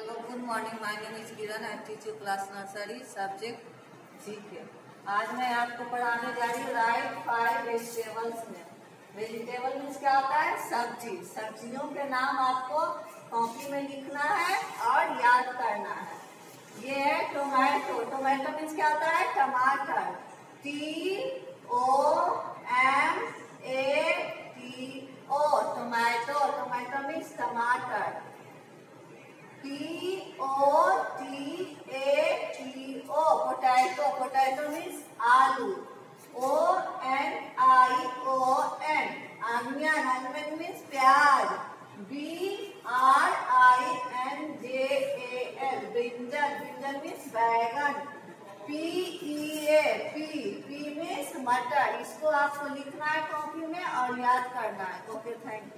Hello, good morning name is Kiran. I teach you class nursery subject GK. आज मैं आपको पढ़ाने जा रही हूँ राइट फाइव वेजिटेबल्स में। वेजिटेबल मीन्स क्या होता है? सब्ज़ी। सब्जियों के नाम आपको कॉपी में लिखना है और याद करना है। ये है टोमेटो टोमेटो मीन्स क्या होता है? टमाटर। T O M A T O tomato tomato means टमाटर P O T A T O potato potato means आलू O N I O N onion onion means प्याज B R I N J A L brinjal brinjal means बैगन P E A P P means मटर इसको आपको लिखना है copy में और याद करना है ओके थैंक यू